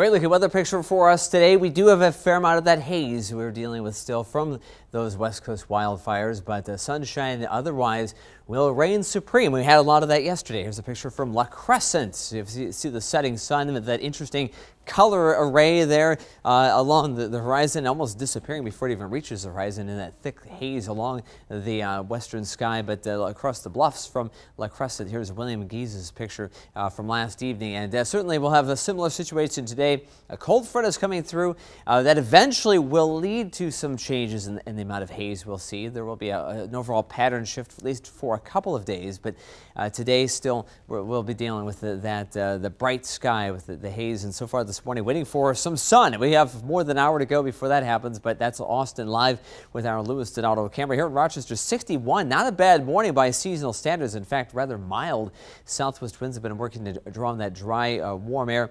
Great looking weather picture for us today. We do have a fair amount of that haze we're dealing with still from those west coast wildfires, but the sunshine otherwise will reign supreme. We had a lot of that yesterday. Here's a picture from La Crescent. You see the setting sun that interesting color array there uh, along the, the, horizon, almost disappearing before it even reaches the horizon in that thick haze along the uh, western sky. But uh, across the bluffs from La Crescent, here's William Geese's picture uh, from last evening. And uh, certainly we'll have a similar situation today. A cold front is coming through uh, that eventually will lead to some changes in, in, the amount of haze we'll see. There will be a, an overall pattern shift, at least for a couple of days. But today still we'll be dealing with the, that the bright sky with the, the haze. And so far this morning, waiting for some sun. We have more than an hour to go before that happens, but that's Austin live with our Louis Donato camera here in Rochester. 61, not a bad morning by seasonal standards. In fact, rather mild. Southwest winds have been working to draw in that dry, uh, warm air.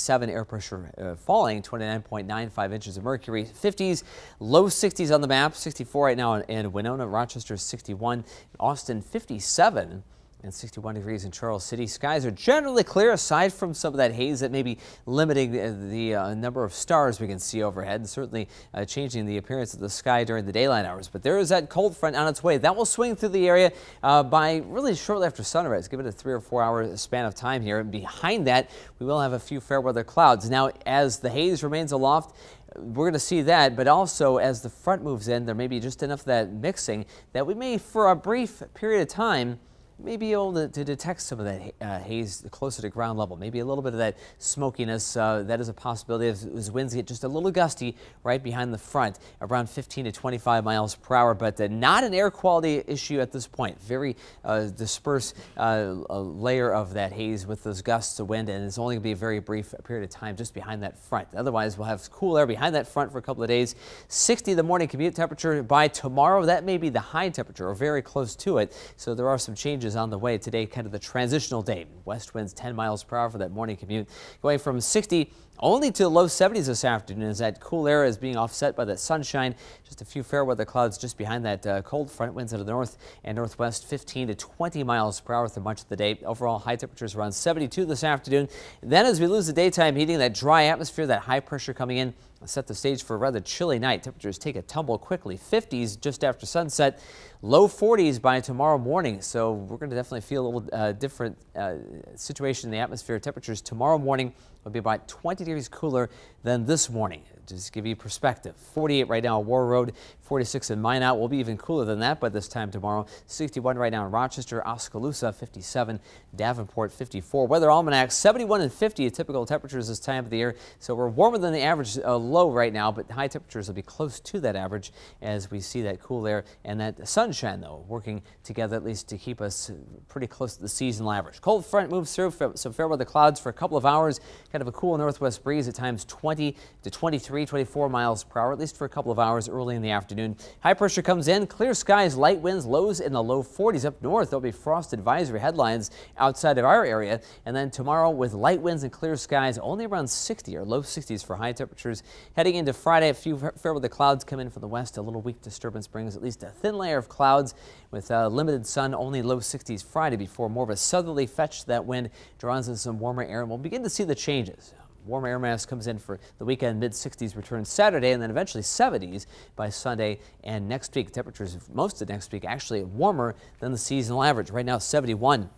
2.57 air pressure uh, falling, 29.95 inches of mercury, 50s, low 60s on the map, 64 right now in, in Winona, Rochester 61, Austin 57 and 61 degrees in Charles City. Skies are generally clear aside from some of that haze that may be limiting the, the uh, number of stars we can see overhead and certainly uh, changing the appearance of the sky during the daylight hours. But there is that cold front on its way. That will swing through the area uh, by really shortly after sunrise. Give it a three or four hour span of time here. And behind that, we will have a few fair weather clouds. Now, as the haze remains aloft, we're going to see that, but also as the front moves in, there may be just enough of that mixing that we may, for a brief period of time, may be able to, to detect some of that uh, haze closer to ground level. Maybe a little bit of that smokiness. Uh, that is a possibility as, as, winds get just a little gusty right behind the front, around 15 to 25 miles per hour, but uh, not an air quality issue at this point. Very uh, dispersed uh, layer of that haze with those gusts of wind, and it's only going to be a very brief period of time just behind that front. Otherwise, we'll have cool air behind that front for a couple of days. 60 the morning commute temperature by tomorrow. That may be the high temperature or very close to it. So there are some changes is on the way today, kind of the transitional day. West winds 10 miles per hour for that morning commute, going from 60 only to the low 70s this afternoon as that cool air is being offset by that sunshine. Just a few fair weather clouds just behind that uh, cold front winds out of the north and northwest 15 to 20 miles per hour through much of the day. Overall high temperatures around 72 this afternoon. Then as we lose the daytime heating, that dry atmosphere, that high pressure coming in set the stage for a rather chilly night. Temperatures take a tumble quickly. 50s just after sunset, low 40s by tomorrow morning. So we're going to definitely feel a little uh, different uh, situation in the atmosphere. Temperatures tomorrow morning will be about 20 degrees cooler than this morning. Just give you perspective, 48 right now on Warroad, 46 in Minot. Will be even cooler than that by this time tomorrow. 61 right now in Rochester, Oskaloosa, 57, Davenport, 54. Weather Almanac, 71 and 50 typical temperatures this time of the year. So we're warmer than the average uh, low right now, but high temperatures will be close to that average as we see that cool air and that sunshine, though, working together at least to keep us pretty close to the seasonal average. Cold front moves through some fair weather clouds for a couple of hours. Kind of a cool northwest breeze at times 20 to 23, 24 miles per hour, at least for a couple of hours early in the afternoon. High pressure comes in, clear skies, light winds, lows in the low 40s up north. There'll be frost advisory headlines outside of our area. And then tomorrow with light winds and clear skies, only around 60 or low 60s for high temperatures. Heading into Friday, a few fair weather clouds come in from the west. A little weak disturbance brings at least a thin layer of clouds with uh, limited sun, only low 60s Friday before more of a southerly fetch that wind draws in some warmer air. And we'll begin to see the changes. Warm air mass comes in for the weekend, mid 60s return Saturday, and then eventually 70s by Sunday and next week. Temperatures most of next week actually warmer than the seasonal average. Right now, 71.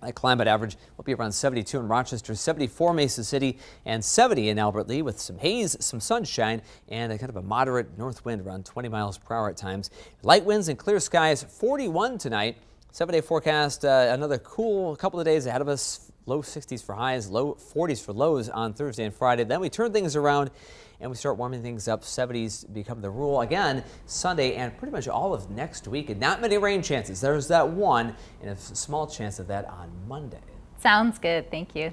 That climate average will be around 72 in Rochester, 74 Mason City, and 70 in Albert Lea with some haze, some sunshine, and a kind of a moderate north wind around 20 miles per hour at times. Light winds and clear skies, 41 tonight. Seven day forecast, uh, another cool couple of days ahead of us. Low 60s for highs, low 40s for lows on Thursday and Friday. Then we turn things around and we start warming things up. 70s become the rule again Sunday and pretty much all of next week. And not many rain chances. There's that one and a small chance of that on Monday. Sounds good. Thank you.